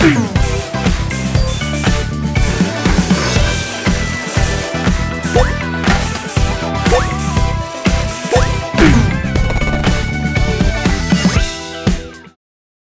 Boom.